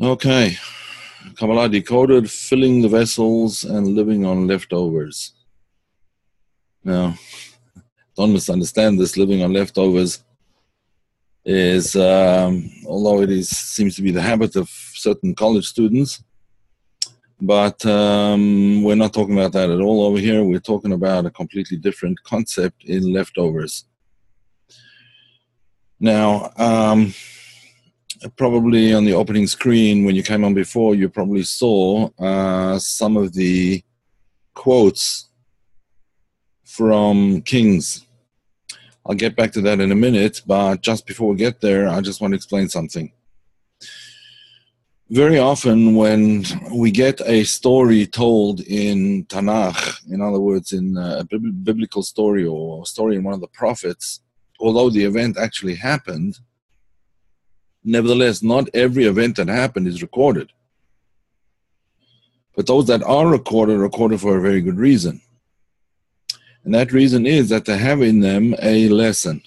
Okay. Kabbalah decoded, filling the vessels and living on leftovers. Now, don't misunderstand this living on leftovers is um, although it is seems to be the habit of certain college students but um, we're not talking about that at all over here we're talking about a completely different concept in leftovers now um, probably on the opening screen when you came on before you probably saw uh, some of the quotes from kings I'll get back to that in a minute, but just before we get there, I just want to explain something. Very often, when we get a story told in Tanakh, in other words, in a biblical story or a story in one of the prophets, although the event actually happened, nevertheless, not every event that happened is recorded. But those that are recorded are recorded for a very good reason. And that reason is that they have in them a lesson,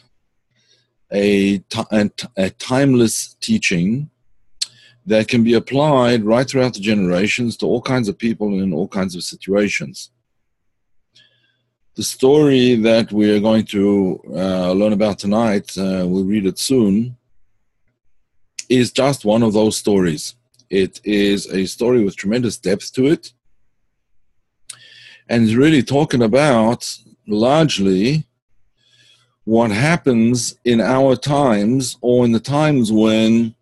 a, a timeless teaching that can be applied right throughout the generations to all kinds of people and in all kinds of situations. The story that we are going to uh, learn about tonight, uh, we'll read it soon, is just one of those stories. It is a story with tremendous depth to it and is really talking about largely what happens in our times or in the times when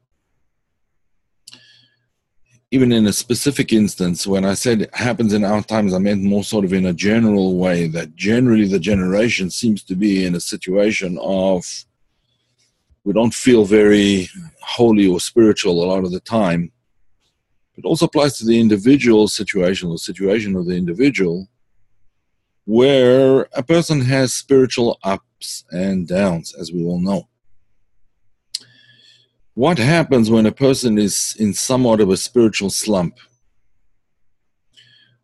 even in a specific instance when i said it happens in our times i meant more sort of in a general way that generally the generation seems to be in a situation of we don't feel very holy or spiritual a lot of the time it also applies to the individual situation the situation of the individual where a person has spiritual ups and downs, as we all know. What happens when a person is in somewhat of a spiritual slump?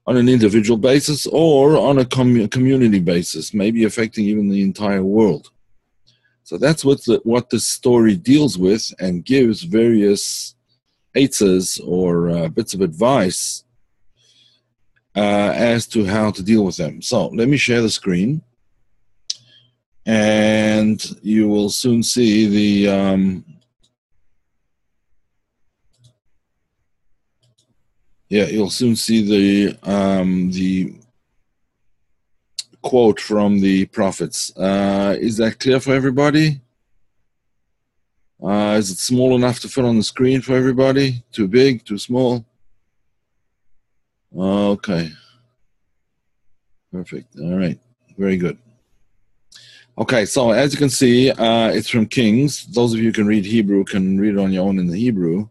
On an individual basis or on a com- community basis, maybe affecting even the entire world. So that's what the, what the story deals with and gives various aitzes or uh, bits of advice uh, as to how to deal with them. So let me share the screen, and you will soon see the um, yeah, you'll soon see the um, the quote from the prophets. Uh, is that clear for everybody? Uh, is it small enough to fit on the screen for everybody? Too big? Too small? Okay. Perfect. All right. Very good. Okay, so as you can see, uh, it's from Kings. Those of you who can read Hebrew can read it on your own in the Hebrew.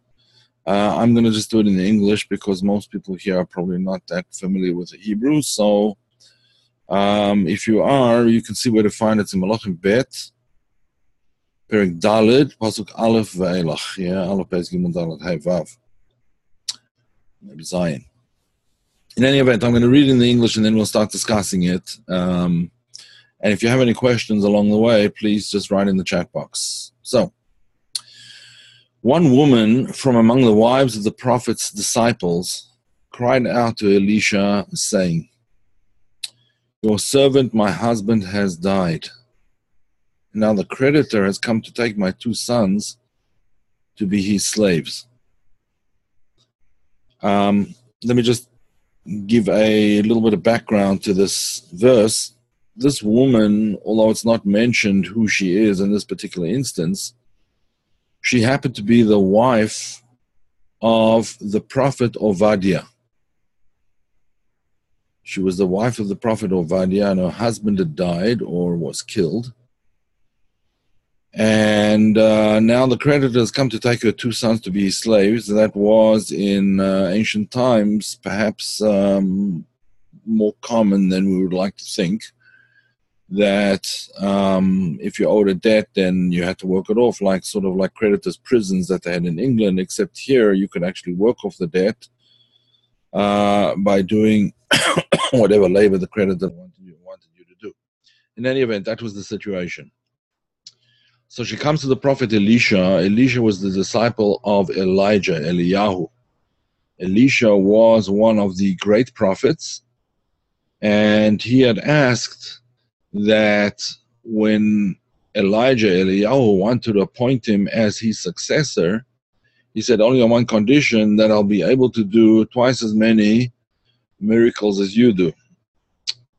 Uh, I'm going to just do it in the English because most people here are probably not that familiar with the Hebrew. So um, if you are, you can see where to find it in Malachim Bet, Perik Dalid, Pasuk Aleph Ve'elach. Yeah, Aleph Bez Gimel Dalid Hey Vav. Maybe Zion in any event, I'm going to read in the English and then we'll start discussing it. Um, and if you have any questions along the way, please just write in the chat box. So, one woman from among the wives of the prophet's disciples cried out to Elisha, saying, Your servant, my husband, has died. Now the creditor has come to take my two sons to be his slaves. Um, let me just give a little bit of background to this verse, this woman, although it's not mentioned who she is in this particular instance, she happened to be the wife of the prophet Ovadia. She was the wife of the prophet Ovadia, and her husband had died or was killed. And uh, now the creditors come to take her two sons to be slaves. That was in uh, ancient times perhaps um, more common than we would like to think. That um, if you owed a debt, then you had to work it off, like sort of like creditors' prisons that they had in England. Except here, you could actually work off the debt uh, by doing whatever labor the creditor wanted you, wanted you to do. In any event, that was the situation. So she comes to the prophet Elisha. Elisha was the disciple of Elijah, Eliyahu. Elisha was one of the great prophets, and he had asked that when Elijah, Eliyahu, wanted to appoint him as his successor, he said, Only on one condition that I'll be able to do twice as many miracles as you do.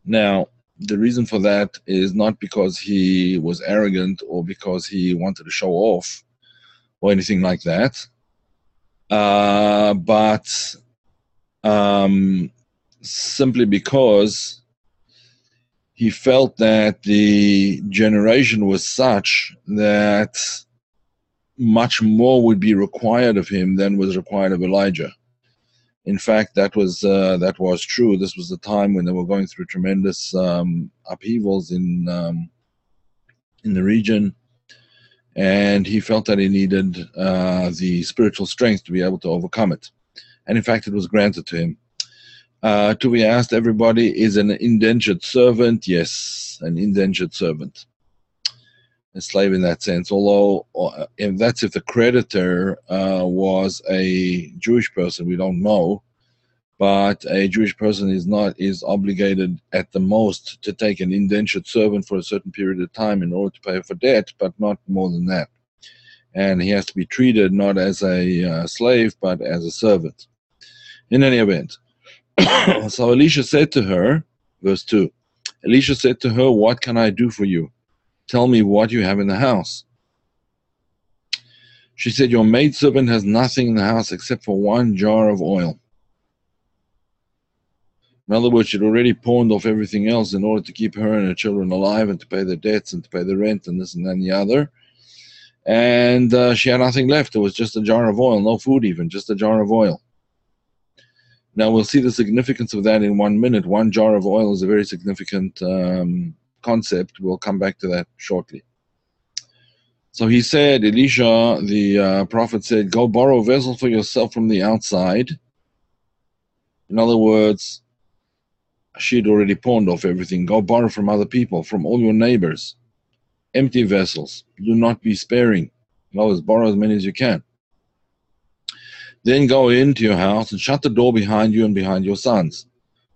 Now, the reason for that is not because he was arrogant or because he wanted to show off or anything like that, uh, but um, simply because he felt that the generation was such that much more would be required of him than was required of Elijah in fact, that was uh, that was true. This was the time when they were going through tremendous um, upheavals in um, in the region, and he felt that he needed uh, the spiritual strength to be able to overcome it. And in fact, it was granted to him. Uh, to be asked, everybody is an indentured servant. Yes, an indentured servant slave in that sense. Although, uh, if that's if the creditor uh, was a Jewish person, we don't know. But a Jewish person is not is obligated at the most to take an indentured servant for a certain period of time in order to pay for debt, but not more than that. And he has to be treated not as a uh, slave, but as a servant. In any event, so Elisha said to her, verse 2 Elisha said to her, What can I do for you? Tell me what you have in the house. She said, Your maidservant has nothing in the house except for one jar of oil. In other words, she'd already pawned off everything else in order to keep her and her children alive and to pay their debts and to pay the rent and this and that and the other. And uh, she had nothing left. It was just a jar of oil, no food even, just a jar of oil. Now we'll see the significance of that in one minute. One jar of oil is a very significant um, concept. We'll come back to that shortly. So he said, Elisha, the uh, prophet said, Go borrow a vessel for yourself from the outside. In other words, she had already pawned off everything. Go borrow from other people, from all your neighbors. Empty vessels. Do not be sparing. In other words, borrow as many as you can. Then go into your house and shut the door behind you and behind your sons.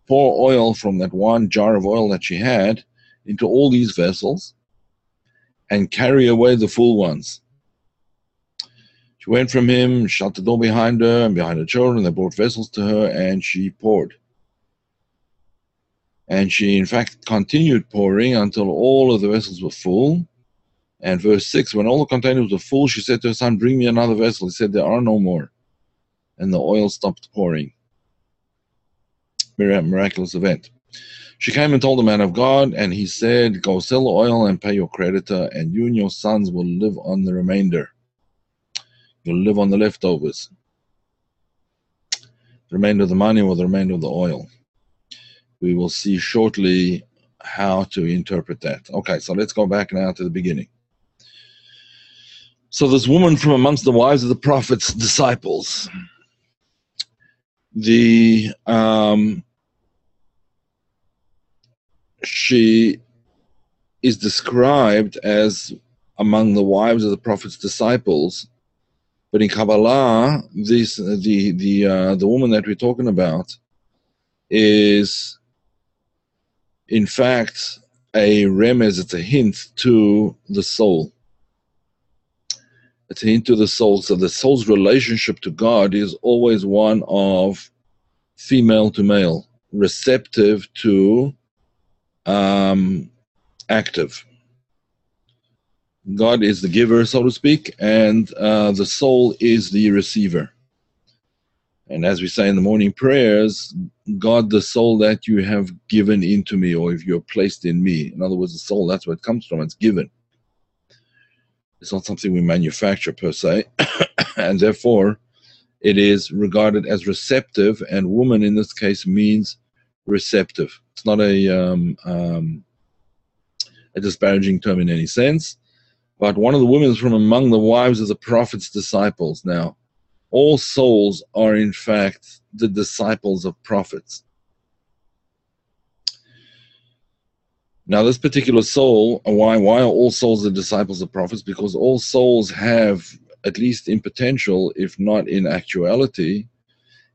Pour oil from that one jar of oil that she had into all these vessels and carry away the full ones. She went from him, shut the door behind her and behind her children. They brought vessels to her, and she poured. And she, in fact, continued pouring until all of the vessels were full. And verse 6 When all the containers were full, she said to her son, Bring me another vessel. He said, There are no more. And the oil stopped pouring. Miraculous event. She came and told the man of God, and he said, Go sell the oil and pay your creditor, and you and your sons will live on the remainder. You'll live on the leftovers. The remainder of the money or the remainder of the oil. We will see shortly how to interpret that. Okay, so let's go back now to the beginning. So, this woman from amongst the wives of the prophet's disciples, the um, she is described as among the wives of the prophet's disciples. But in kabbalah this the the uh, the woman that we're talking about is in fact a remez it's a hint to the soul. It's a hint to the soul. So the soul's relationship to god is always one of female to male receptive to um, active. God is the giver, so to speak, and uh, the soul is the receiver. And as we say in the morning prayers, God, the soul that you have given into me, or if you're placed in me. In other words, the soul, that's where it comes from, it's given. It's not something we manufacture per se, and therefore it is regarded as receptive, and woman in this case means receptive. It's not a um, um, a disparaging term in any sense. But one of the women is from among the wives of the prophet's disciples. Now, all souls are in fact the disciples of prophets. Now, this particular soul, why why are all souls the disciples of prophets? Because all souls have, at least in potential, if not in actuality,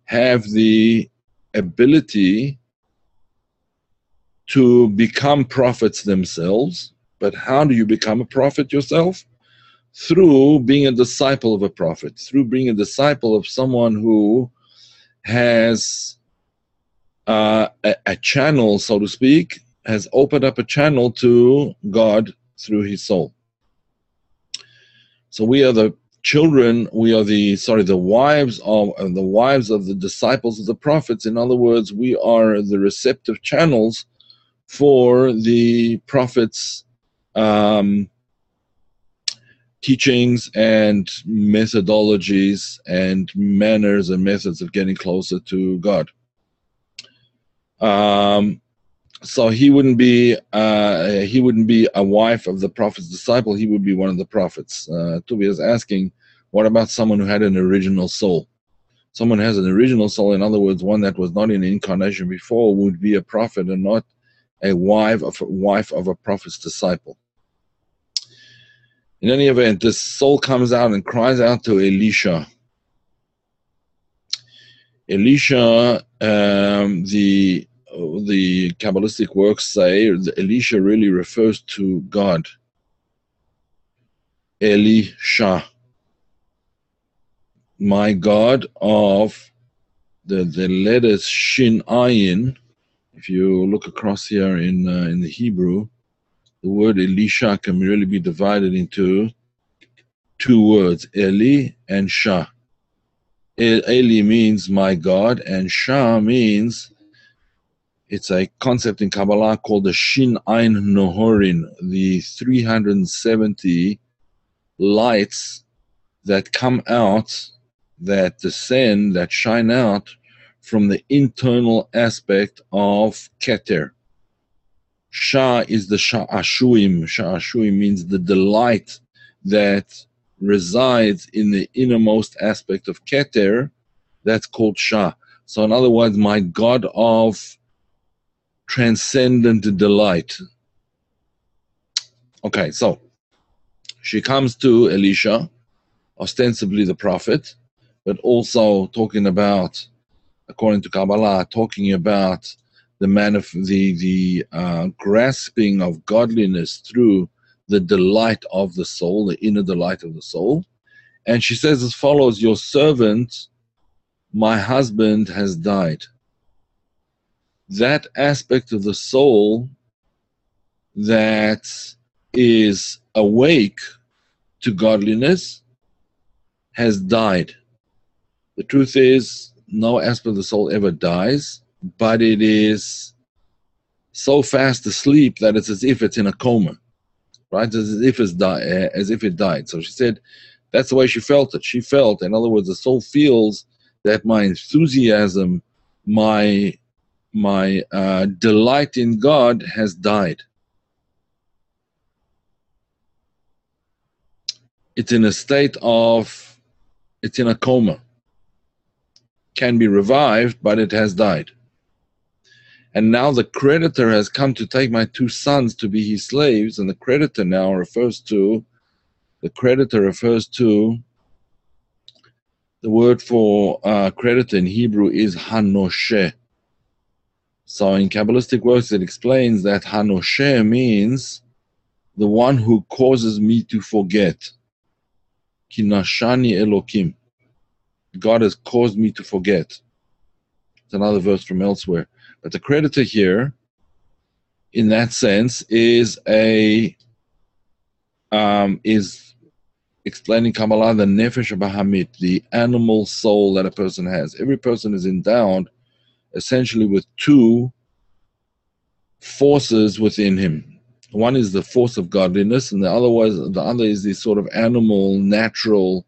have the ability to become prophets themselves. But how do you become a prophet yourself? Through being a disciple of a prophet, through being a disciple of someone who has uh, a, a channel, so to speak, has opened up a channel to God through his soul. So we are the children, we are the sorry, the wives of the wives of the disciples of the prophets. In other words, we are the receptive channels for the prophets' um, teachings and methodologies and manners and methods of getting closer to God. Um, so he wouldn't be uh, he wouldn't be a wife of the prophet's disciple. He would be one of the prophets. Uh, Tubi is asking, what about someone who had an original soul? Someone has an original soul, in other words, one that was not in incarnation before, would be a prophet and not a wife of a wife of a prophet's disciple. In any event, this soul comes out and cries out to Elisha. Elisha, um, the the Kabbalistic works say Elisha really refers to God. Elisha, my God of the the letters Shin Ayin if you look across here in uh, in the Hebrew, the word Elisha can really be divided into two words, Eli and Shah. Eli means my God, and Shah means it's a concept in Kabbalah called the Shin Ein Nohorin, the 370 lights that come out, that descend, that shine out from the internal aspect of Keter. Shah is the Sha'ashuim. Sha'ashuim means the delight that resides in the innermost aspect of Keter. That's called Shah. So, in other words, my God of transcendent delight. Okay, so she comes to Elisha, ostensibly the prophet, but also talking about according to Kabbalah, talking about the manif- the the uh, grasping of godliness through the delight of the soul, the inner delight of the soul. And she says as follows: Your servant, my husband, has died. That aspect of the soul that is awake to godliness has died. The truth is, no aspect of the soul ever dies, but it is so fast asleep that it's as if it's in a coma, right? As if it's di- as if it died. So she said that's the way she felt it. She felt, in other words, the soul feels that my enthusiasm, my my uh, delight in God has died. It's in a state of, it's in a coma can be revived, but it has died. And now the creditor has come to take my two sons to be his slaves, and the creditor now refers to the creditor refers to the word for uh, creditor in Hebrew is hanoshe. So in Kabbalistic works, it explains that hanoshe means the one who causes me to forget. Kinashani Elokim. God has caused me to forget. It's another verse from elsewhere. But the creditor here, in that sense, is a um, is explaining Kabbalah the nefesh bahamit, the animal soul that a person has. Every person is endowed essentially with two forces within him. One is the force of godliness, and the other was the other is the sort of animal, natural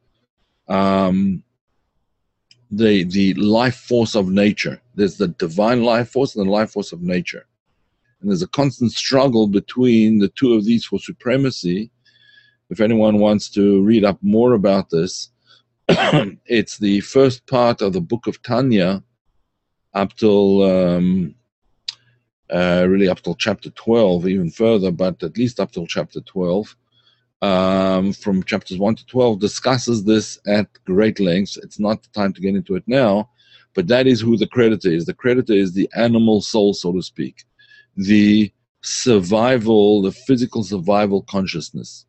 um, the the life force of nature. There's the divine life force and the life force of nature. And there's a constant struggle between the two of these for supremacy. If anyone wants to read up more about this, it's the first part of the book of Tanya up till um, uh, really up till chapter 12, even further, but at least up till chapter 12. Um, from chapters 1 to 12 discusses this at great length. It's not the time to get into it now, but that is who the creditor is. The creditor is the animal soul, so to speak, the survival, the physical survival consciousness,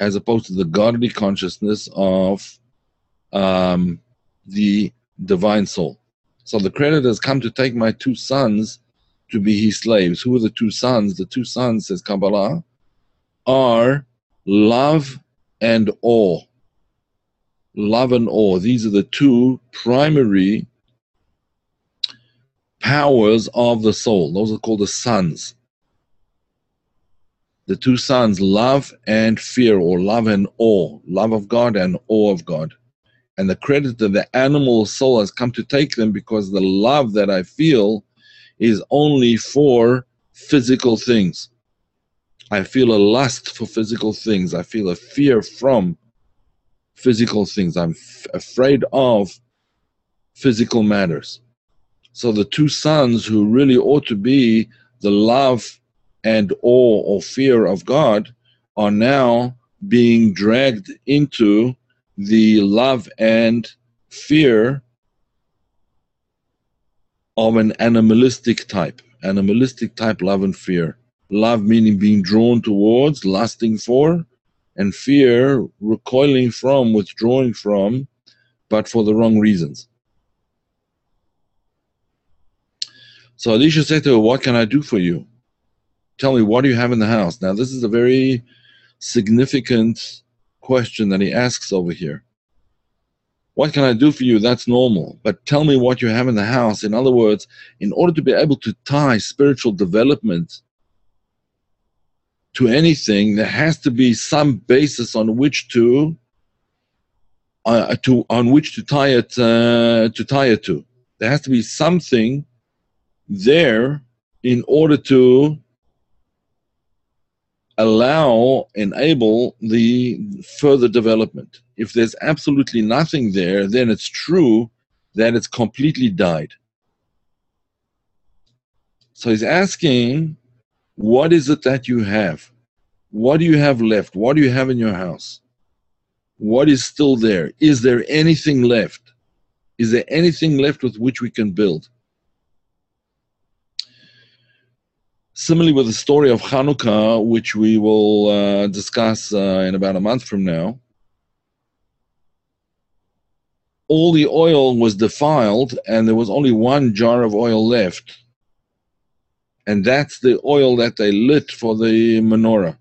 as opposed to the godly consciousness of um, the divine soul. So the creditor has come to take my two sons to be his slaves. Who are the two sons? The two sons, says Kabbalah, are love and awe love and awe. These are the two primary powers of the soul. Those are called the sons. The two sons, love and fear, or love and awe, love of God and awe of God. And the credit that the animal soul has come to take them because the love that I feel is only for physical things. I feel a lust for physical things. I feel a fear from physical things. I'm f- afraid of physical matters. So the two sons who really ought to be the love and awe or fear of God are now being dragged into the love and fear of an animalistic type. Animalistic type love and fear. Love meaning being drawn towards, lusting for, and fear recoiling from, withdrawing from, but for the wrong reasons. So Elisha said to her, What can I do for you? Tell me, what do you have in the house? Now, this is a very significant question that he asks over here. What can I do for you? That's normal. But tell me what you have in the house. In other words, in order to be able to tie spiritual development to anything, there has to be some basis on which to uh, to on which to tie it uh, to tie it to. There has to be something there in order to allow enable the further development. If there's absolutely nothing there, then it's true that it's completely died. So he's asking what is it that you have? What do you have left? What do you have in your house? What is still there? Is there anything left? Is there anything left with which we can build? Similarly, with the story of Hanukkah, which we will uh, discuss uh, in about a month from now, all the oil was defiled and there was only one jar of oil left and that's the oil that they lit for the menorah.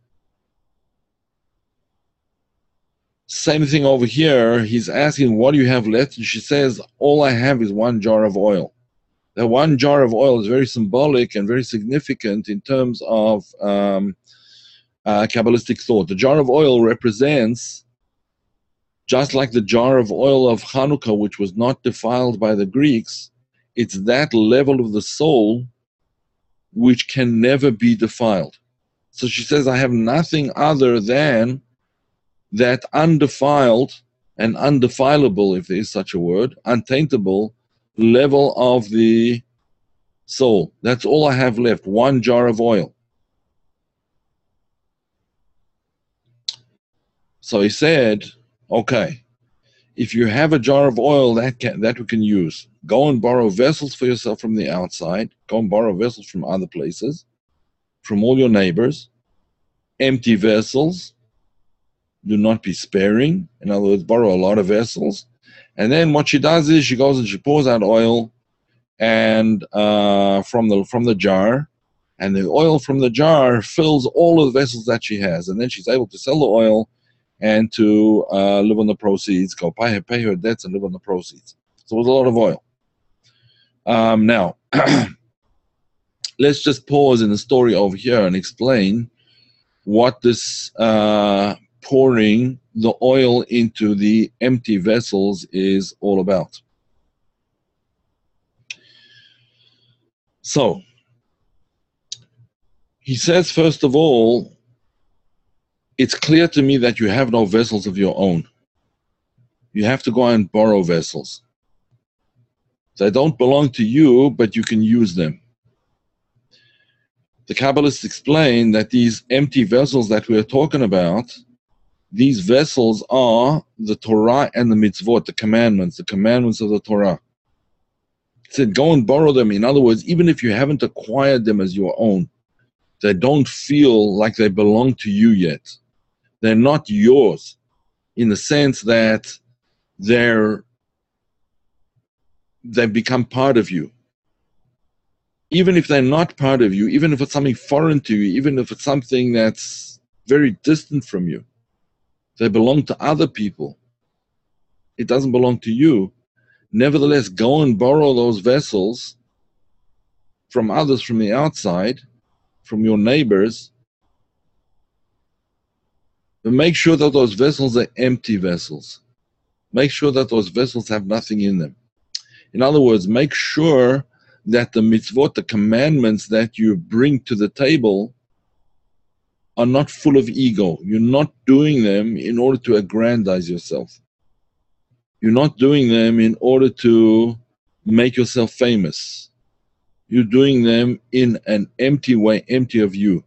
Same thing over here. He's asking, What do you have left? And she says, All I have is one jar of oil. That one jar of oil is very symbolic and very significant in terms of um, uh, Kabbalistic thought. The jar of oil represents, just like the jar of oil of Hanukkah, which was not defiled by the Greeks, it's that level of the soul which can never be defiled. So she says, I have nothing other than that undefiled and undefilable, if there is such a word, untaintable level of the soul. That's all I have left one jar of oil. So he said, okay, if you have a jar of oil that can, that we can use, go and borrow vessels for yourself from the outside. Go and borrow vessels from other places, from all your neighbors. Empty vessels. Do not be sparing. In other words, borrow a lot of vessels. And then what she does is she goes and she pours out oil, and uh, from the from the jar, and the oil from the jar fills all of the vessels that she has, and then she's able to sell the oil and to uh, live on the proceeds, go pay her, pay her debts and live on the proceeds. So it was a lot of oil. Um, now, let's just pause in the story over here and explain what this uh, pouring the oil into the empty vessels is all about. So, he says, first of all, it's clear to me that you have no vessels of your own. You have to go and borrow vessels. They don't belong to you, but you can use them. the Kabbalists explain that these empty vessels that we're talking about, these vessels are the Torah and the mitzvot, the commandments, the commandments of the Torah. It said, go and borrow them. In other words, even if you haven't acquired them as your own, they don't feel like they belong to you yet. They're not yours in the sense that they're they've become part of you even if they're not part of you, even if it's something foreign to you, even if it's something that's very distant from you, they belong to other people. It doesn't belong to you. Nevertheless, go and borrow those vessels from others from the outside, from your neighbors, but make sure that those vessels are empty vessels. Make sure that those vessels have nothing in them. In other words, make sure that the mitzvot, the commandments that you bring to the table, are not full of ego. You're not doing them in order to aggrandize yourself. You're not doing them in order to make yourself famous. You're doing them in an empty way, empty of you.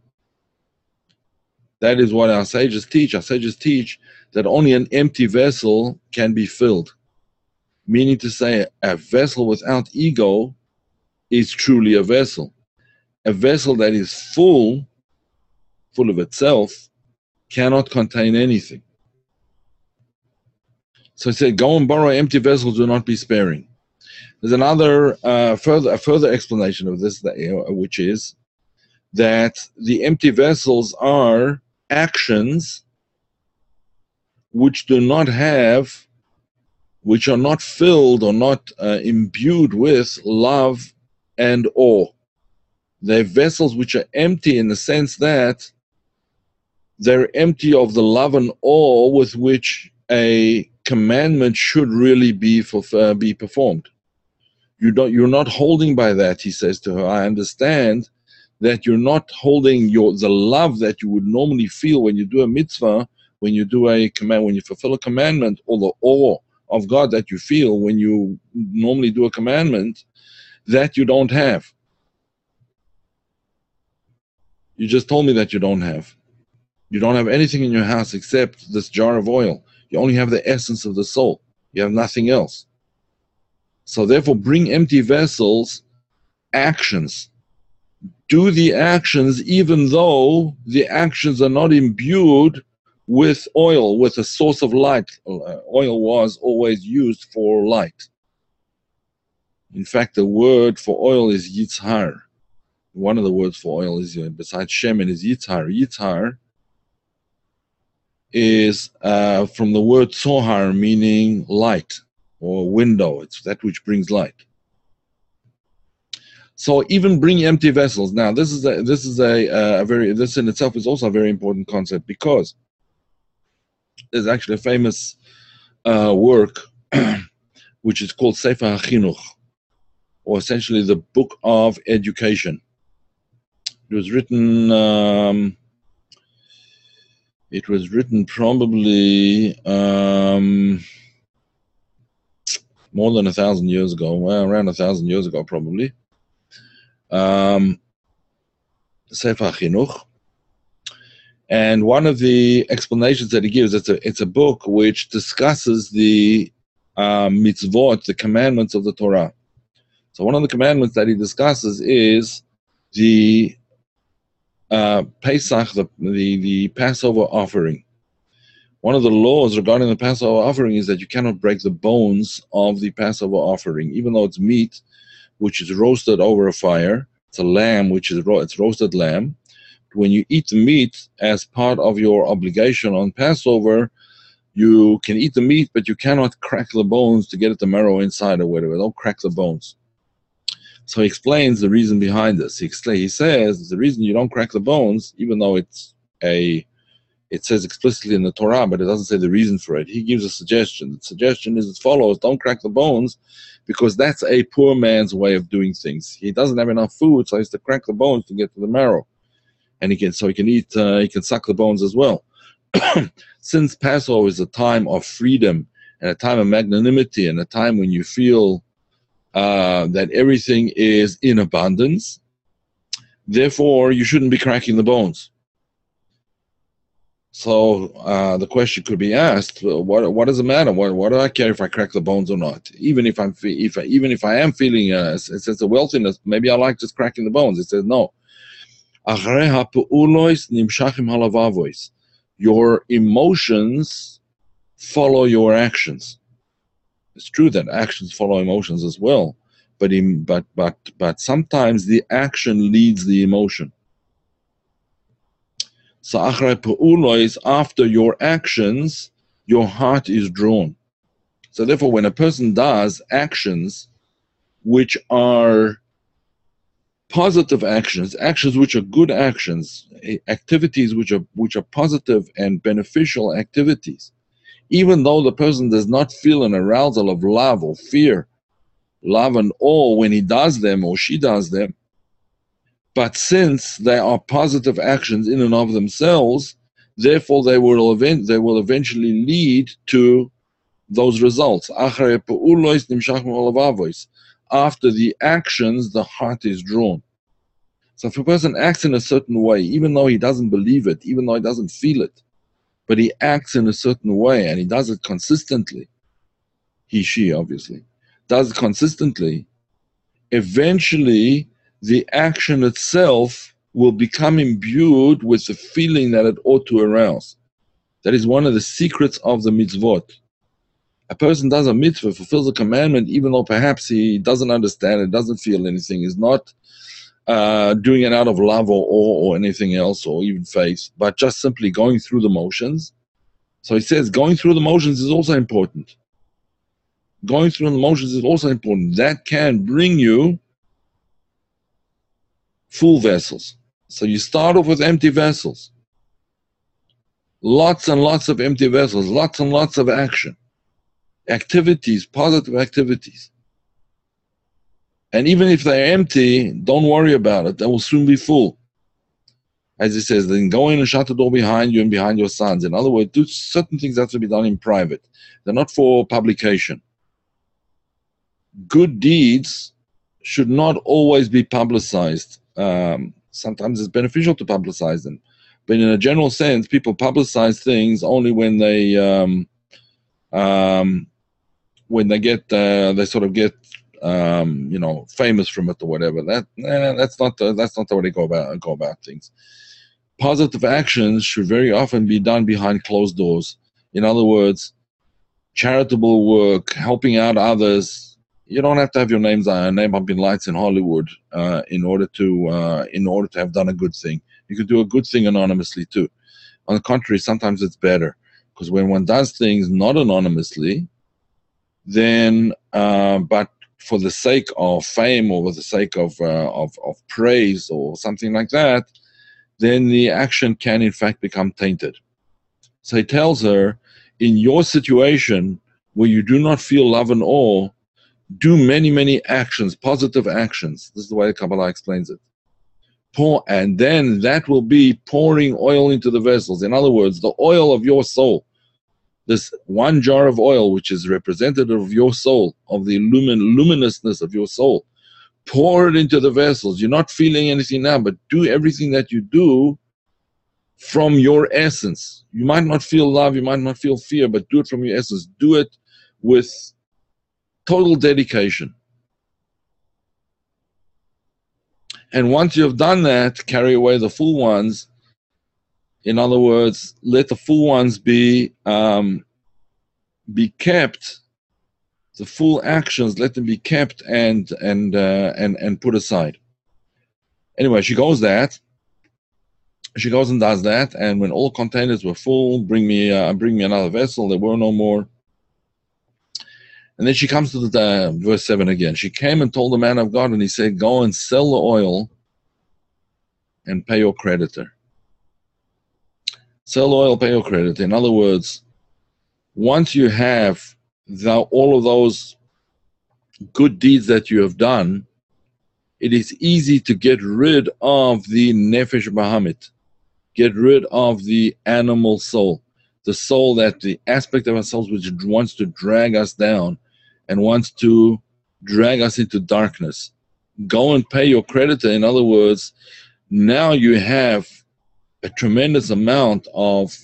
That is what our sages teach. Our sages teach that only an empty vessel can be filled. Meaning to say, a vessel without ego is truly a vessel. A vessel that is full, full of itself, cannot contain anything. So he said, go and borrow empty vessels, do not be sparing. There's another uh, further a further explanation of this, that, which is that the empty vessels are actions which do not have, which are not filled or not uh, imbued with love and awe. They're vessels which are empty in the sense that they're empty of the love and awe with which a commandment should really be for, uh, be performed. You don't, you're not holding by that, he says to her. I understand that you're not holding your the love that you would normally feel when you do a mitzvah, when you do a command, when you fulfill a commandment, or the awe of God that you feel when you normally do a commandment that you don't have. You just told me that you don't have. You don't have anything in your house except this jar of oil. You only have the essence of the soul. You have nothing else. So therefore, bring empty vessels, actions. Do the actions even though the actions are not imbued with oil, with a source of light. Uh, oil was always used for light. In fact, the word for oil is yitzhar. One of the words for oil is, uh, besides shemen, is yitzhar. Yitzhar is uh, from the word tzohar, meaning light or window. It's that which brings light. So even bring empty vessels. Now, this is a this is a, uh, a very this in itself is also a very important concept because there's actually a famous uh, work which is called Sefer HaChinuch or essentially the book of education. It was written. Um, it was written probably um, more than a thousand years ago. Well, around a thousand years ago, probably. Um, Sefer Chinuch. And one of the explanations that he gives, it's a, it's a book which discusses the uh, mitzvot, the commandments of the Torah. So one of the commandments that he discusses is the uh, Pesach, the, the, the Passover offering. One of the laws regarding the Passover offering is that you cannot break the bones of the Passover offering, even though it's meat, which is roasted over a fire. It's a lamb, which is ro- it's roasted lamb. When you eat the meat as part of your obligation on Passover, you can eat the meat, but you cannot crack the bones to get at the marrow inside or whatever. Don't crack the bones. So he explains the reason behind this. He, he says the reason you don't crack the bones, even though it's a, it says explicitly in the Torah, but it doesn't say the reason for it. He gives a suggestion. The suggestion is as follows: Don't crack the bones, because that's a poor man's way of doing things. He doesn't have enough food, so he has to crack the bones to get to the marrow, and he can so he can eat, uh, he can suck the bones as well. Since Passover is a time of freedom and a time of magnanimity and a time when you feel uh, that everything is in abundance. Therefore, you shouldn't be cracking the bones. So uh, the question could be asked: What what does it matter? What what do I care if I crack the bones or not? Even if I'm if I, even if I am feeling uh, it says a wealthiness, maybe I like just cracking the bones. It says no. Your emotions follow your actions. It's true that actions follow emotions as well, but in, but but but sometimes the action leads the emotion. So is after your actions, your heart is drawn. So therefore, when a person does actions which are positive actions, actions which are good actions, activities which are which are positive and beneficial activities, even though the person does not feel an arousal of love or fear, love and awe when he does them or she does them, but since they are positive actions in and of themselves, therefore they will event, they will eventually lead to those results. After the actions, the heart is drawn. So if a person acts in a certain way, even though he doesn't believe it, even though he doesn't feel it, but he acts in a certain way and he does it consistently, he, she obviously, does it consistently, eventually the action itself will become imbued with the feeling that it ought to arouse. That is one of the secrets of the mitzvot. A person does a mitzvah, fulfills a commandment, even though perhaps he doesn't understand it, doesn't feel anything, is not uh, doing it out of love or awe or anything else, or even faith, but just simply going through the motions. So he says going through the motions is also important. Going through the motions is also important. That can bring you full vessels. So you start off with empty vessels. Lots and lots of empty vessels, lots and lots of action, activities, positive activities. And even if they're empty, don't worry about it, they will soon be full. As he says, then go in and shut the door behind you and behind your sons. In other words, do certain things that have to be done in private. They're not for publication. Good deeds should not always be publicized um, sometimes it's beneficial to publicize them. But in a general sense, people publicize things only when they um, um, when they get uh, they sort of get um, you know famous from it or whatever. That eh, that's not the, that's not the way they go about go about things. Positive actions should very often be done behind closed doors. In other words, charitable work, helping out others, you don't have to have your names uh, name up in lights in Hollywood uh, in order to uh, in order to have done a good thing. You can do a good thing anonymously too. On the contrary, sometimes it's better because when one does things not anonymously, then uh, but for the sake of fame or for the sake of, uh, of of praise or something like that, then the action can in fact become tainted. So he tells her, in your situation where you do not feel love and awe do many, many actions, positive actions. This is the way the Kabbalah explains it. Pour, and then that will be pouring oil into the vessels. In other words, the oil of your soul, this one jar of oil, which is representative of your soul, of the lumin, luminousness of your soul, pour it into the vessels. You're not feeling anything now, but do everything that you do from your essence. You might not feel love, you might not feel fear, but do it from your essence. Do it with total dedication. And once you have done that, carry away the full ones. In other words, let the full ones be um, be kept. The full actions, let them be kept and and uh, and and put aside. Anyway, she goes that. She goes and does that, and when all containers were full, bring me uh, bring me another vessel. There were no more. And then she comes to the uh, verse 7 again. She came and told the man of God, and he said, Go and sell the oil and pay your creditor. Sell oil, pay your creditor. In other words, once you have the, all of those good deeds that you have done, it is easy to get rid of the nefesh bahamit, get rid of the animal soul, the soul that the aspect of ourselves which wants to drag us down and wants to drag us into darkness. Go and pay your creditor. In other words, now you have a tremendous amount of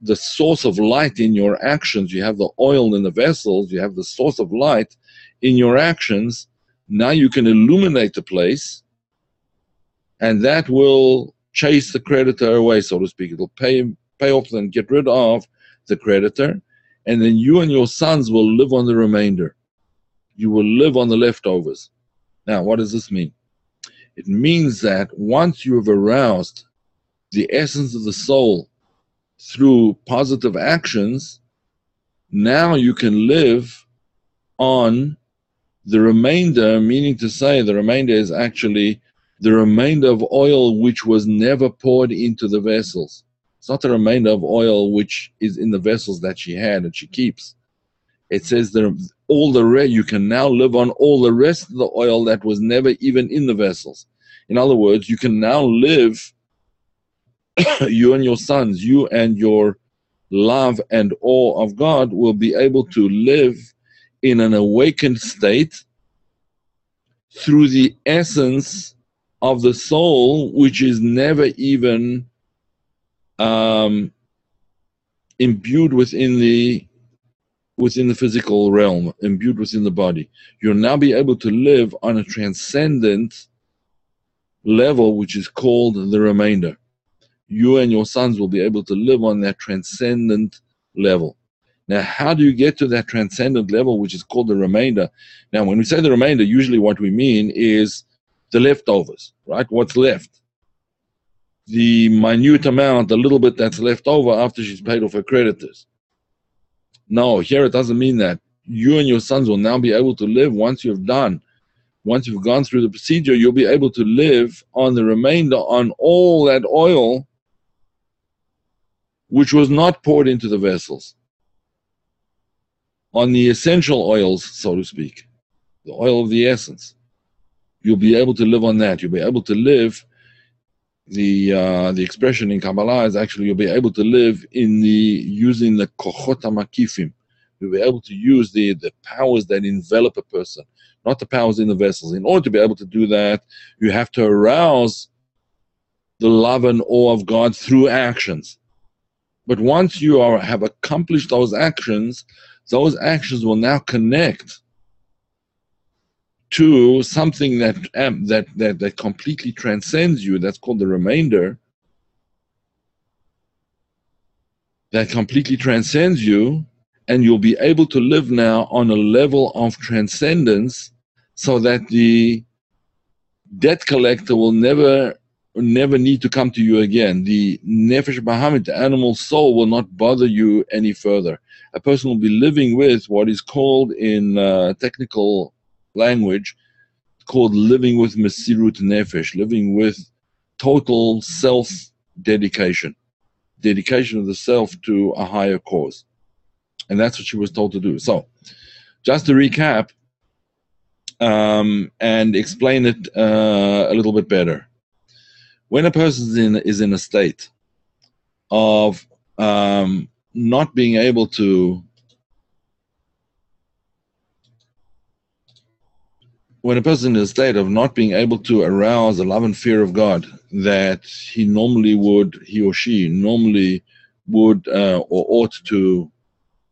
the source of light in your actions. You have the oil in the vessels, you have the source of light in your actions. Now you can illuminate the place, and that will chase the creditor away, so to speak. It'll pay pay off and get rid of the creditor, and then you and your sons will live on the remainder. You will live on the leftovers. Now, what does this mean? It means that once you have aroused the essence of the soul through positive actions, now you can live on the remainder, meaning to say the remainder is actually the remainder of oil which was never poured into the vessels. It's not the remainder of oil which is in the vessels that she had and she keeps. It says that all the you can now live on all the rest of the oil that was never even in the vessels. In other words, you can now live, you and your sons, you and your love and awe of God will be able to live in an awakened state through the essence of the soul, which is never even um, imbued within the within the physical realm, imbued within the body. You'll now be able to live on a transcendent level, which is called the remainder. You and your sons will be able to live on that transcendent level. Now, how do you get to that transcendent level, which is called the remainder? Now, when we say the remainder, usually what we mean is the leftovers, right? What's left. The minute amount, the little bit that's left over after she's paid off her creditors. No, here it doesn't mean that. You and your sons will now be able to live once you've done, once you've gone through the procedure, you'll be able to live on the remainder, on all that oil which was not poured into the vessels, on the essential oils, so to speak, the oil of the essence you'll be able to live on that. You'll be able to live. The uh, the expression in Kabbalah is actually you'll be able to live in the using the kochot makifim. You'll be able to use the the powers that envelop a person, not the powers in the vessels. In order to be able to do that, you have to arouse the love and awe of God through actions. But once you are have accomplished those actions, those actions will now connect to something that um, that that that completely transcends you. That's called the remainder. That completely transcends you, and you'll be able to live now on a level of transcendence, so that the debt collector will never never need to come to you again. The nefesh bahamit, the animal soul, will not bother you any further. A person will be living with what is called in uh, technical language called living with Mesirut Nefesh, living with total self dedication, dedication of the self to a higher cause. And that's what she was told to do. So, just to recap um, and explain it uh, a little bit better. When a person is in, is in a state of um, not being able to when a person is in a state of not being able to arouse the love and fear of God that he normally would, he or she normally would uh, or ought to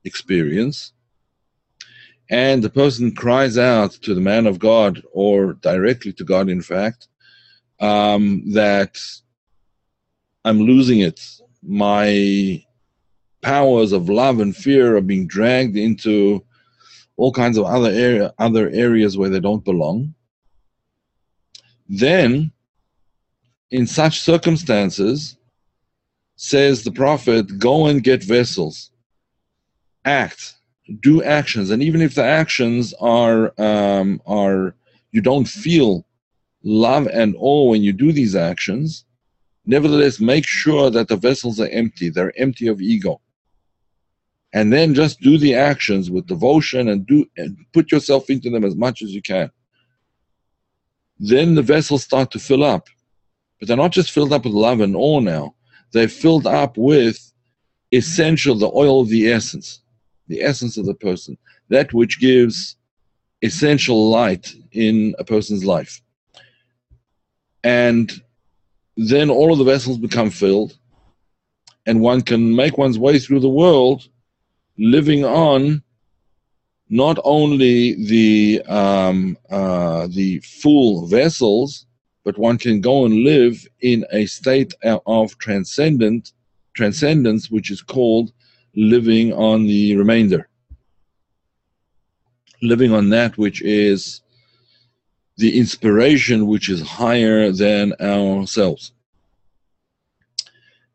experience, and the person cries out to the man of God or directly to God, in fact, um, that I'm losing it. My powers of love and fear are being dragged into all kinds of other area, other areas where they don't belong. Then, in such circumstances, says the prophet, go and get vessels, act, do actions, and even if the actions are um, are you don't feel love and awe when you do these actions, nevertheless make sure that the vessels are empty. They're empty of ego and then just do the actions with devotion and do and put yourself into them as much as you can. Then the vessels start to fill up. But they're not just filled up with love and awe now. They're filled up with essential the oil of the essence the essence of the person that which gives essential light in a person's life. And then all of the vessels become filled, and one can make one's way through the world living on not only the um, uh, the full vessels, but one can go and live in a state of transcendent transcendence, which is called living on the remainder, living on that which is the inspiration which is higher than ourselves.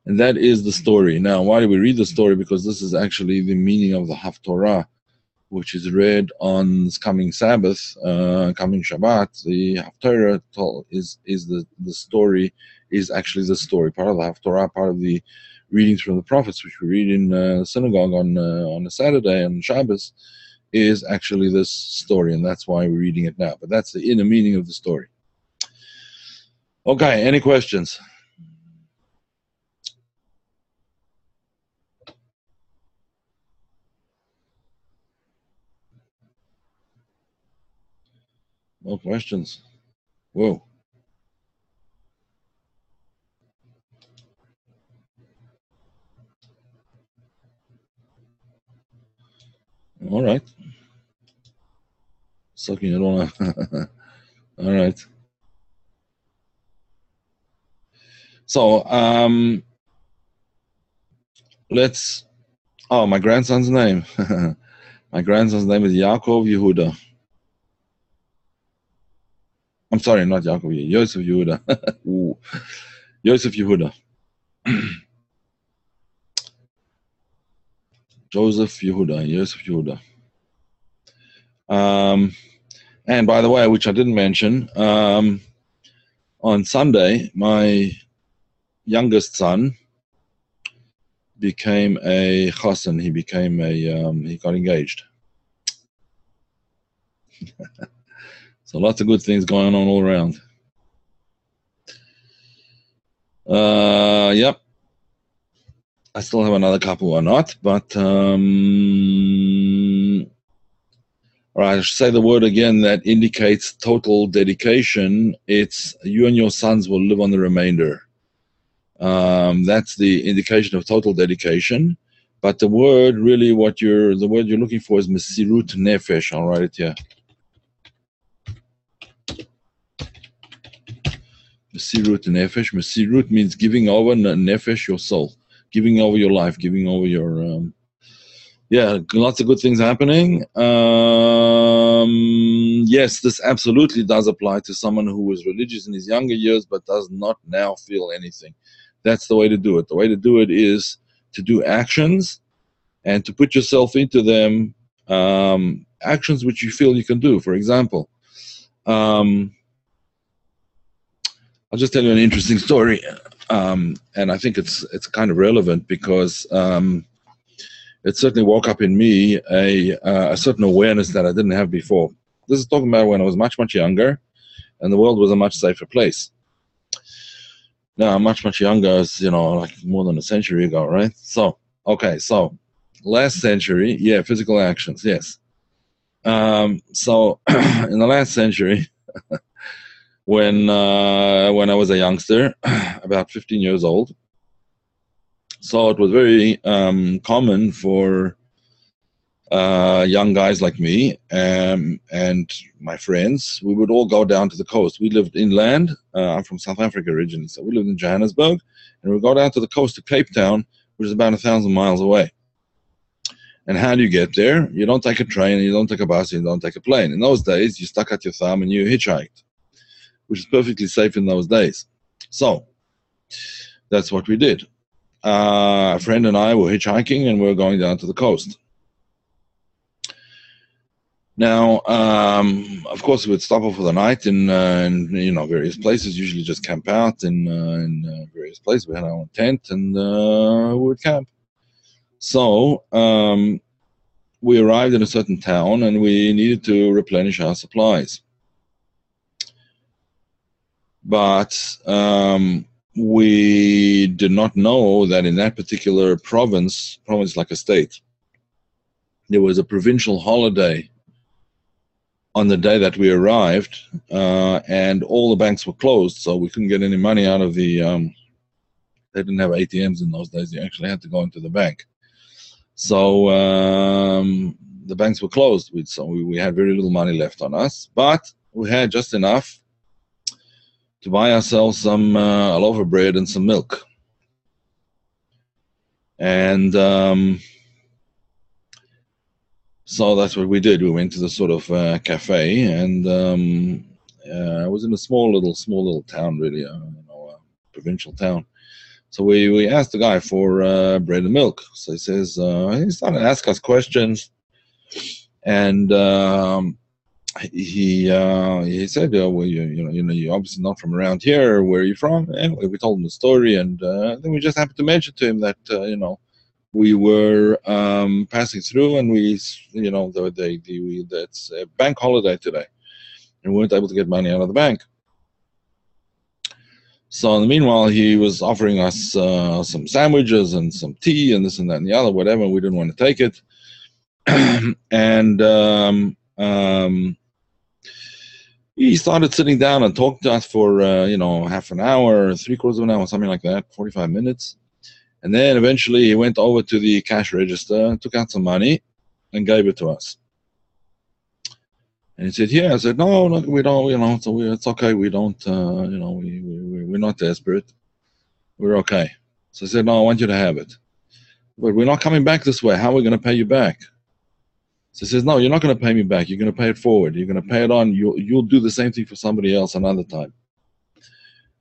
And that is the story. Now, why do we read the story? Because this is actually the meaning of the Haftorah, which is read on this coming Sabbath, uh, coming Shabbat. The Haftorah is is the the story is actually the story part of the Haftorah, part of the readings from the prophets, which we read in uh, synagogue on uh, on a Saturday and Shabbos, is actually this story, and that's why we're reading it now. But that's the inner meaning of the story. Okay, any questions? No questions. Whoa. All right. Sucking it on. All right. So um, let's. Oh, my grandson's name. my grandson's name is Yaakov Yehuda. I'm sorry, not Yaakov, Yosef Yehuda. Ooh. Yosef Yehuda. Joseph Yehuda, Yosef Yehuda. Um, and by the way, which I didn't mention, um, on Sunday, my youngest son became a chassan. He became a, um, he got engaged. So lots of good things going on all around. Uh, yep. I still have another couple or not, but um, all right, I say the word again that indicates total dedication. It's you and your sons will live on the remainder. Um, that's the indication of total dedication. But the word really, what you're the word you're looking for is mesirut nefesh. I'll write it here. Mesirut Nefesh. Mesirut means giving over Nefesh, your soul, giving over your life, giving over your. Um, yeah, lots of good things happening. Um, yes, this absolutely does apply to someone who was religious in his younger years but does not now feel anything. That's the way to do it. The way to do it is to do actions and to put yourself into them, um, actions which you feel you can do. For example, um, I'll just tell you an interesting story, um, and I think it's it's kind of relevant because um, it certainly woke up in me a uh, a certain awareness that I didn't have before. This is talking about when I was much much younger, and the world was a much safer place. Now, much much younger is you know like more than a century ago, right? So okay, so last century, yeah, physical actions, yes. Um, so in the last century. when uh, when I was a youngster, about 15 years old. So it was very um, common for uh, young guys like me um, and my friends. We would all go down to the coast. We lived inland. Uh, I'm from South Africa originally, so we lived in Johannesburg, and we go down to the coast to Cape Town, which is about a thousand miles away. And how do you get there? You don't take a train, you don't take a bus, you don't take a plane. In those days, you stuck out your thumb and you hitchhiked which is perfectly safe in those days. So that's what we did. Uh, a friend and I were hitchhiking and we were going down to the coast. Now, um, of course, we would stop off for the night in, uh, in you know various places. Usually, just camp out in uh, in uh, various places. We had our own tent and uh, we would camp. So um, we arrived in a certain town and we needed to replenish our supplies but um, we did not know that in that particular province, province like a state, there was a provincial holiday on the day that we arrived, uh, and all the banks were closed, so we couldn't get any money out of the. Um, they didn't have ATMs in those days. You actually had to go into the bank. So um, the banks were closed, so we, we had very little money left on us, but we had just enough to buy ourselves some uh, a loaf of bread and some milk. And um, so that's what we did. We went to the sort of uh, cafe, and um, uh, I was in a small little, small little town, really, uh, you know, a provincial town. So we, we asked the guy for uh, bread and milk. So he says uh, he started to ask us questions, and um, he uh, he said, uh, "Well, you, you know, you know, you're obviously not from around here. Where are you from?" Anyway, we told him the story, and uh, then we just happened to mention to him that uh, you know we were um, passing through, and we, you know, the, the, the we, that's a bank holiday today, and we weren't able to get money out of the bank. So in the meanwhile, he was offering us uh, some sandwiches and some tea and this and that and the other, whatever. We didn't want to take it, and um, um, he started sitting down and talked to us for uh, you know half an hour, three quarters of an hour, something like that, forty-five minutes, and then eventually he went over to the cash register, took out some money, and gave it to us. And he said, "Yeah." I said, "No, no, we don't. You know, so we, it's okay. We don't. Uh, you know, we, we we're not desperate. We're okay." So I said, "No, I want you to have it, but we're not coming back this way. How are we going to pay you back?" So says, no, you're not going to pay me back. You're going to pay it forward. You're going to pay it on. You'll, you'll do the same thing for somebody else another time.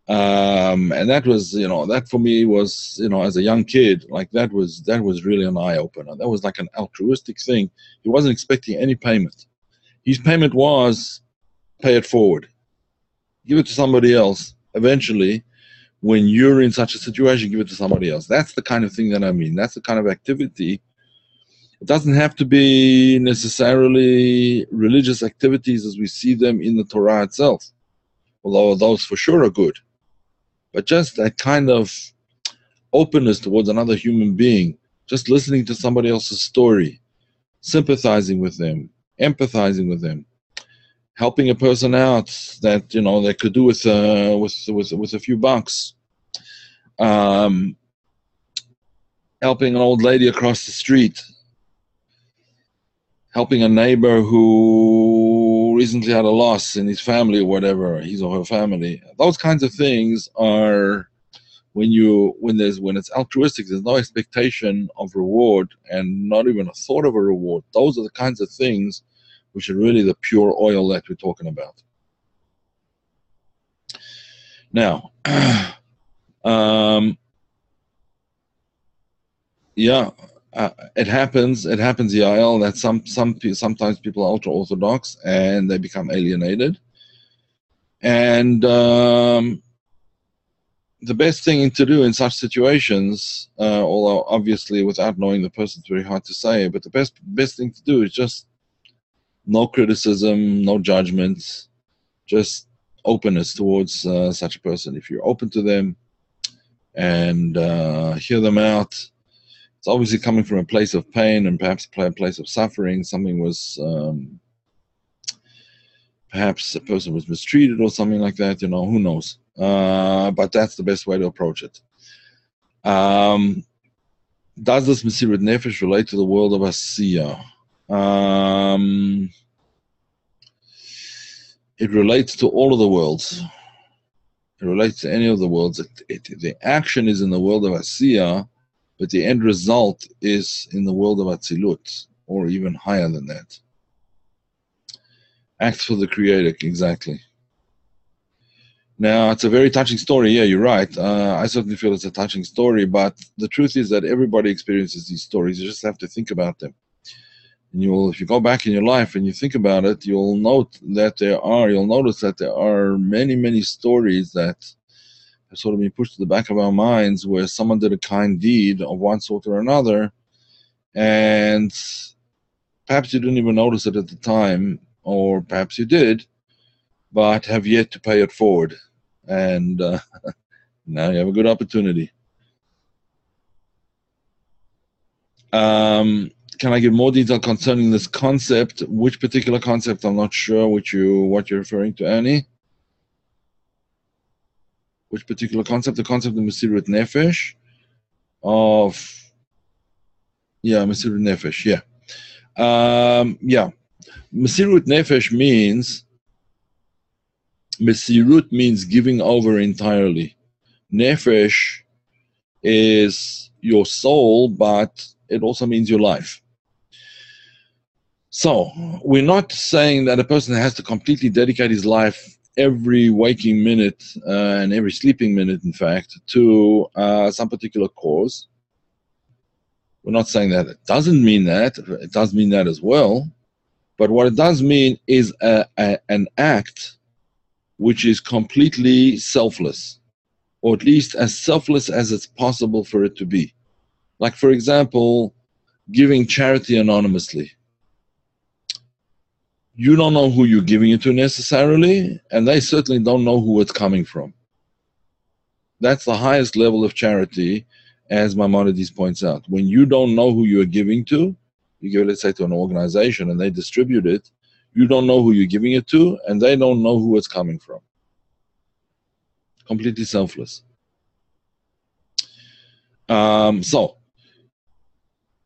Um, and that was, you know, that for me was, you know, as a young kid, like that was, that was really an eye opener. That was like an altruistic thing. He wasn't expecting any payment. His payment was pay it forward. Give it to somebody else. Eventually, when you're in such a situation, give it to somebody else. That's the kind of thing that I mean. That's the kind of activity it doesn't have to be necessarily religious activities as we see them in the Torah itself, although those for sure are good. But just that kind of openness towards another human being, just listening to somebody else's story, sympathizing with them, empathizing with them, helping a person out that you know they could do with uh, with with with a few bucks. Um, helping an old lady across the street helping a neighbor who recently had a loss in his family or whatever, his or her family. Those kinds of things are when you when there's when it's altruistic, there's no expectation of reward and not even a thought of a reward. Those are the kinds of things which are really the pure oil that we're talking about. Now, um, yeah, uh, it happens. It happens, Yael, that some some sometimes people are ultra orthodox and they become alienated. And um, the best thing to do in such situations, uh, although obviously without knowing the person, it's very hard to say. But the best best thing to do is just no criticism, no judgment, just openness towards uh, such a person. If you're open to them and uh, hear them out it's obviously coming from a place of pain and perhaps a place of suffering. Something was, um, perhaps a person was mistreated or something like that. You know, who knows? Uh, but that's the best way to approach it. Um, does this Mesirat Nefesh relate to the world of Asiya? Um, it relates to all of the worlds. It relates to any of the worlds. It, it, the action is in the world of Asiya, but the end result is in the world of Atzilut, or even higher than that. Act for the Creator, exactly. Now, it's a very touching story. Yeah, you're right. Uh, I certainly feel it's a touching story, but the truth is that everybody experiences these stories. You just have to think about them. And you'll, if you go back in your life and you think about it, you'll note that there are, you'll notice that there are many, many stories that sort of been pushed to the back of our minds where someone did a kind deed of one sort or another and perhaps you didn't even notice it at the time or perhaps you did but have yet to pay it forward and uh, now you have a good opportunity um, can I give more detail concerning this concept? Which particular concept? I'm not sure which you what you're referring to, Annie. Which particular concept? The concept of Mesirut Nefesh, of yeah, Mesirut Nefesh, yeah, um, yeah. Mesirut Nefesh means Mesirut means giving over entirely. Nefesh is your soul, but it also means your life. So, we're not saying that a person has to completely dedicate his life every waking minute uh, and every sleeping minute, in fact, to uh, some particular cause. We're not saying that. It doesn't mean that. It does mean that as well. But what it does mean is a, a, an act which is completely selfless, or at least as selfless as it's possible for it to be. Like, for example, giving charity anonymously you don't know who you're giving it to necessarily, and they certainly don't know who it's coming from. That's the highest level of charity, as Maimonides points out. When you don't know who you're giving to, you give it, let's say, to an organization and they distribute it, you don't know who you're giving it to, and they don't know who it's coming from. Completely selfless. Um, so,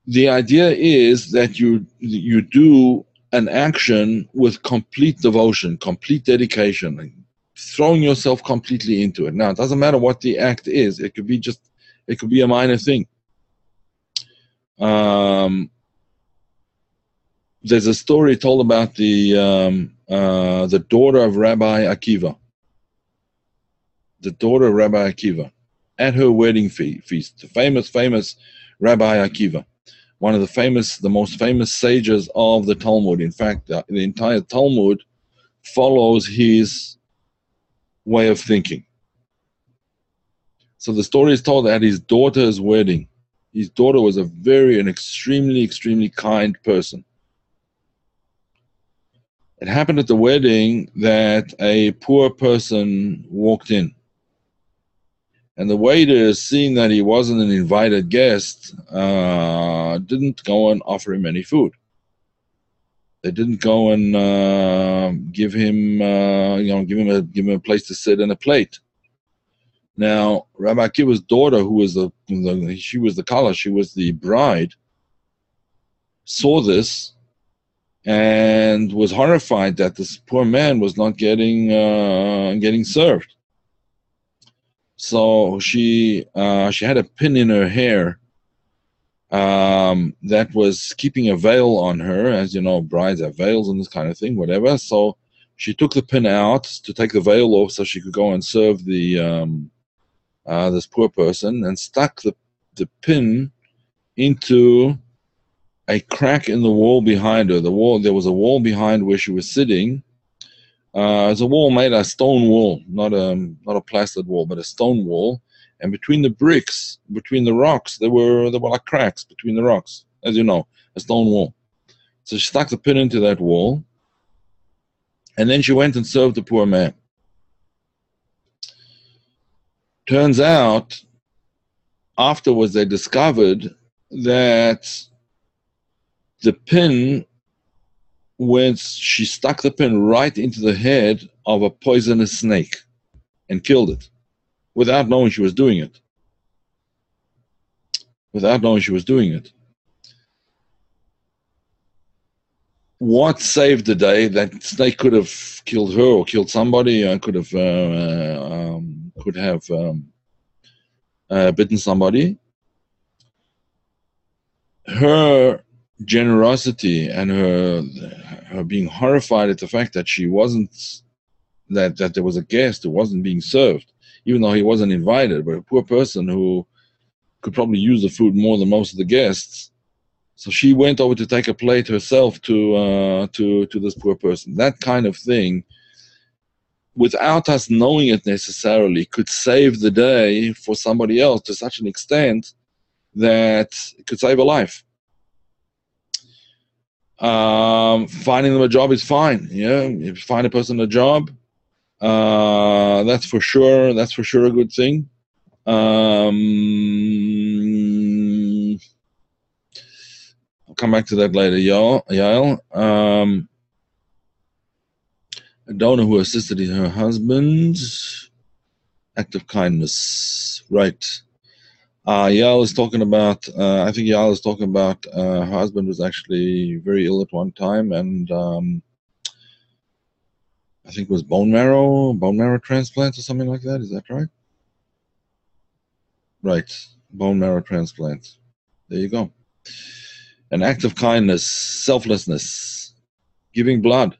the idea is that you you do an action with complete devotion, complete dedication, throwing yourself completely into it. Now, it doesn't matter what the act is. It could be just, it could be a minor thing. Um, there's a story told about the um, uh, the daughter of Rabbi Akiva. The daughter of Rabbi Akiva, at her wedding fe- feast, the famous, famous Rabbi Akiva one of the famous, the most famous sages of the Talmud. In fact, the, the entire Talmud follows his way of thinking. So the story is told at his daughter's wedding. His daughter was a very, an extremely, extremely kind person. It happened at the wedding that a poor person walked in. And the waiter, seeing that he wasn't an invited guest, uh, didn't go and offer him any food. They didn't go and uh, give him, uh, you know, give him a give him a place to sit and a plate. Now, Rabbi Akiva's daughter, who was the, the she was the kala, she was the bride, saw this and was horrified that this poor man was not getting uh, getting served. So she uh, she had a pin in her hair um, that was keeping a veil on her, as you know, brides have veils and this kind of thing, whatever. So she took the pin out to take the veil off so she could go and serve the um, uh, this poor person, and stuck the the pin into a crack in the wall behind her. The wall there was a wall behind where she was sitting, uh, it's a wall made a stone wall, not a not a plastered wall, but a stone wall. And between the bricks, between the rocks, there were there were like cracks between the rocks, as you know, a stone wall. So she stuck the pin into that wall, and then she went and served the poor man. Turns out, afterwards, they discovered that the pin when she stuck the pin right into the head of a poisonous snake and killed it without knowing she was doing it. Without knowing she was doing it. What saved the day? That snake could have killed her or killed somebody, and could have uh, uh, um, could have um, uh, bitten somebody. Her generosity and her her being horrified at the fact that she wasn't that that there was a guest who wasn't being served, even though he wasn't invited, but a poor person who could probably use the food more than most of the guests. So she went over to take a plate herself to uh, to to this poor person. That kind of thing, without us knowing it necessarily, could save the day for somebody else to such an extent that it could save a life. Um, finding them a job is fine. Yeah, you find a person a job, uh, that's for sure. That's for sure a good thing. Um, I'll come back to that later. Yael. Um, a donor who assisted her husband. Act of kindness. Right. Uh, Yael is talking about, uh, I think Yael is talking about uh, her husband was actually very ill at one time and um, I think it was bone marrow, bone marrow transplant or something like that. Is that right? Right. Bone marrow transplant. There you go. An act of kindness, selflessness, giving blood.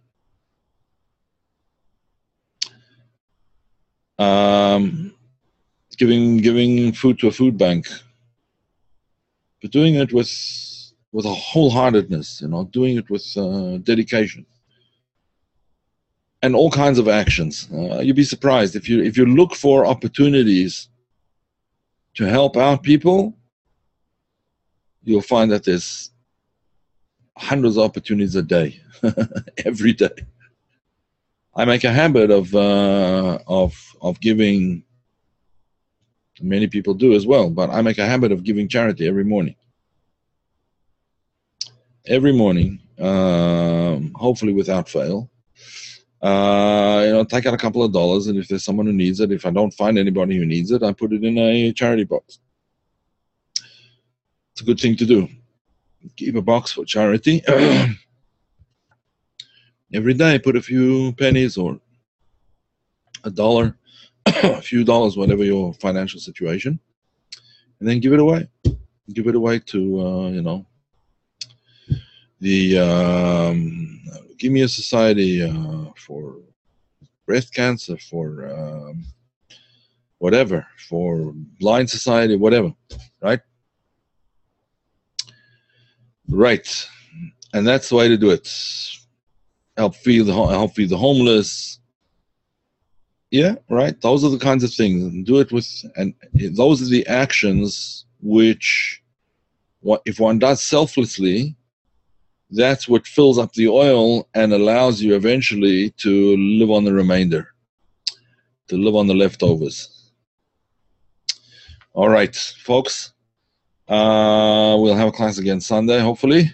Um, giving giving food to a food bank, but doing it with with a wholeheartedness, you know, doing it with uh, dedication, and all kinds of actions. Uh, you'd be surprised if you if you look for opportunities to help out people, you'll find that there's hundreds of opportunities a day, every day. I make a habit of uh, of of giving. Many people do as well, but I make a habit of giving charity every morning. Every morning, um, hopefully without fail. Uh, you know, take out a couple of dollars, and if there's someone who needs it, if I don't find anybody who needs it, I put it in a charity box. It's a good thing to do. Keep a box for charity. every day put a few pennies or a dollar a few dollars whatever your financial situation and then give it away. Give it away to uh, you know the um, give me a society uh, for breast cancer for um, whatever for blind society whatever right? Right. And that's the way to do it. Help feed the help feed the homeless. Yeah, right. Those are the kinds of things. Do it with, and those are the actions which, what if one does selflessly, that's what fills up the oil and allows you eventually to live on the remainder, to live on the leftovers. All right, folks. Uh, we'll have a class again Sunday, hopefully,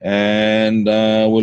and uh, we'll.